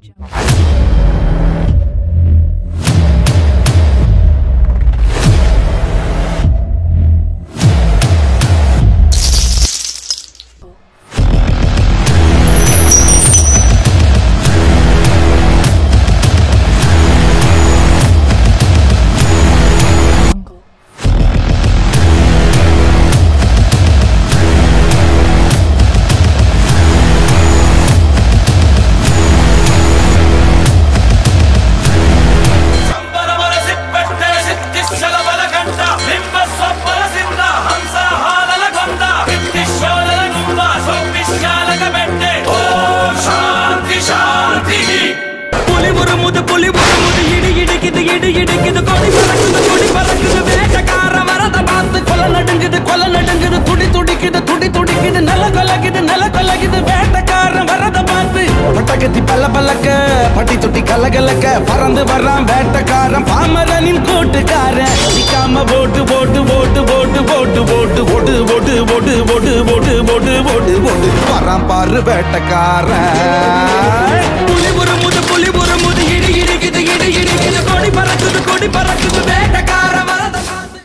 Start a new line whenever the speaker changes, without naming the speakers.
Jump. இடி இடிக்குது கொடி பறக்குது கொடி பறக்குது வேட்டக்கார வரத பார்த்து கொல நடுங்குது கொல நடுங்குது துடி துடிக்குது துடி துடிக்குது நில கொலகுது நில கொலகுது வேட்டக்கார வரத பார்த்து பட்டகத்தி பல்ல பல்லக்க பட்டி தொட்டி கலகலக்க பறந்து வர்றான் வேட்டக்காரன் பாமரனின் கூட்டுக்காரன் நிக்காம போட்டு போட்டு போட்டு போட்டு போட்டு போட்டு போட்டு போட்டு போட்டு போட்டு போட்டு போட்டு போட்டு போட்டு வரான் பாரு வேட்டக்காரன்